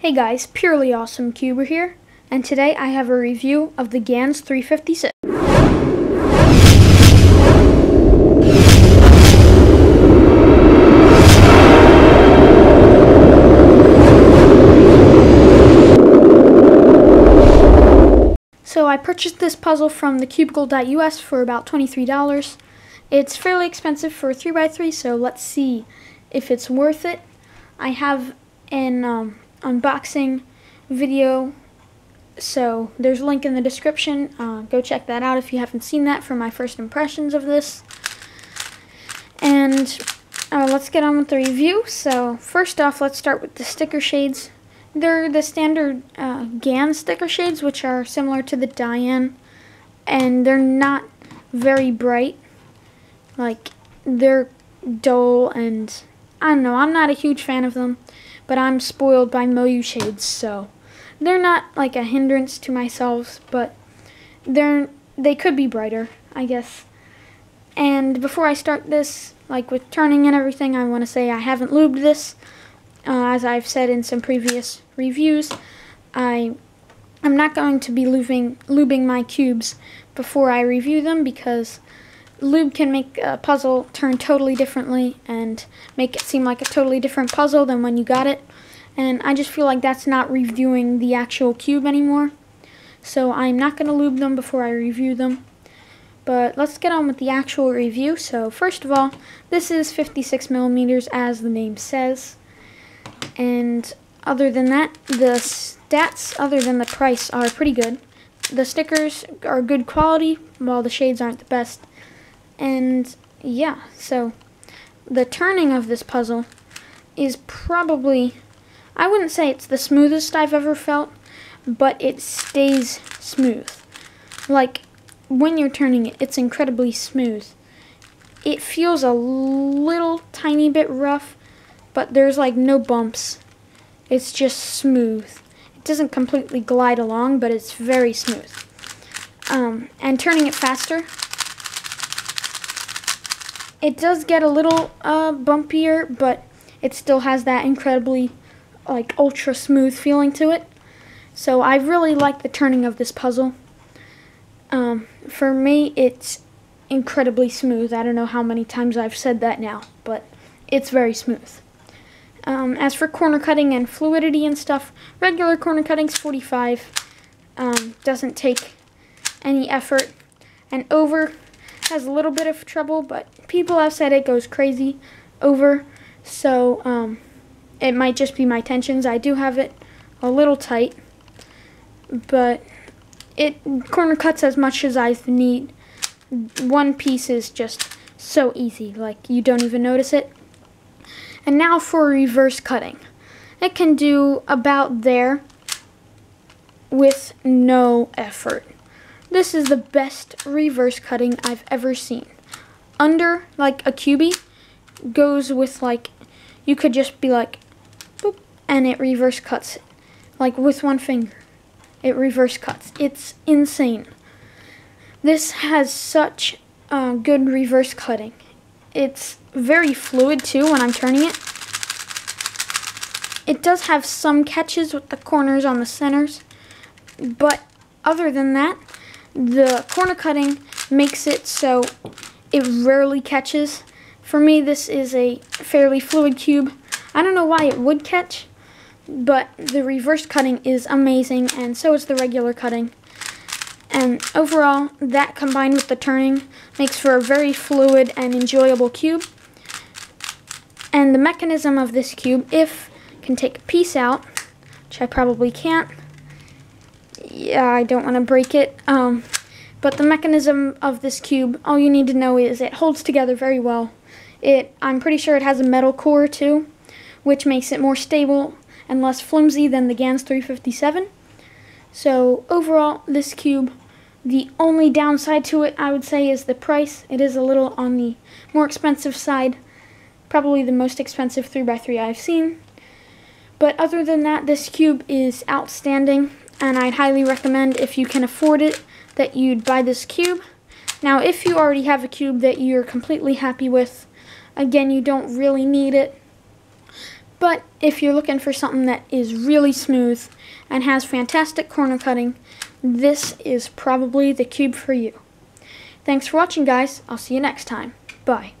Hey guys, Purely Awesome Cuber here, and today I have a review of the GANS 356. So I purchased this puzzle from thecubicle.us for about $23. It's fairly expensive for a 3x3, so let's see if it's worth it. I have an um, unboxing video, so there's a link in the description. Uh, go check that out if you haven't seen that for my first impressions of this. And uh, let's get on with the review. So first off, let's start with the sticker shades. They're the standard uh, GAN sticker shades, which are similar to the Dayan, and they're not very bright. Like, they're dull, and I don't know, I'm not a huge fan of them, but I'm spoiled by Moyu shades, so they're not like a hindrance to myself, but they're they could be brighter, I guess. And before I start this, like with turning and everything, I want to say I haven't lubed this. Uh, as I've said in some previous reviews, I I'm not going to be lubing, lubing my cubes before I review them because lube can make a puzzle turn totally differently and make it seem like a totally different puzzle than when you got it. And I just feel like that's not reviewing the actual cube anymore. So I'm not going to lube them before I review them. But let's get on with the actual review. So first of all, this is 56 millimeters as the name says. And other than that, the stats, other than the price, are pretty good. The stickers are good quality, while the shades aren't the best. And yeah, so the turning of this puzzle is probably, I wouldn't say it's the smoothest I've ever felt, but it stays smooth. Like, when you're turning it, it's incredibly smooth. It feels a little tiny bit rough, but there's like no bumps. It's just smooth. It doesn't completely glide along, but it's very smooth. Um, and turning it faster, it does get a little uh, bumpier, but it still has that incredibly like ultra smooth feeling to it. So I really like the turning of this puzzle. Um, for me, it's incredibly smooth. I don't know how many times I've said that now, but it's very smooth. Um, as for corner cutting and fluidity and stuff, regular corner cutting's 45. Um, doesn't take any effort. And over has a little bit of trouble, but people have said it goes crazy over. So um, it might just be my tensions. I do have it a little tight, but it corner cuts as much as I need. One piece is just so easy, like you don't even notice it. And now for reverse cutting. It can do about there with no effort. This is the best reverse cutting I've ever seen. Under, like a cubie, goes with like, you could just be like, boop, and it reverse cuts it. Like with one finger. It reverse cuts. It's insane. This has such uh, good reverse cutting. It's very fluid too when I'm turning it. It does have some catches with the corners on the centers, but other than that, the corner cutting makes it so it rarely catches. For me, this is a fairly fluid cube. I don't know why it would catch, but the reverse cutting is amazing, and so is the regular cutting. And overall, that combined with the turning makes for a very fluid and enjoyable cube. And the mechanism of this cube, if can take a piece out, which I probably can't. Yeah, I don't want to break it. Um, but the mechanism of this cube, all you need to know is it holds together very well. It, I'm pretty sure it has a metal core too, which makes it more stable and less flimsy than the GANS 357. So overall, this cube the only downside to it, I would say, is the price. It is a little on the more expensive side. Probably the most expensive 3x3 I've seen. But other than that, this cube is outstanding, and I'd highly recommend, if you can afford it, that you'd buy this cube. Now, if you already have a cube that you're completely happy with, again, you don't really need it. But if you're looking for something that is really smooth and has fantastic corner cutting, this is probably the cube for you. Thanks for watching guys. I'll see you next time. Bye.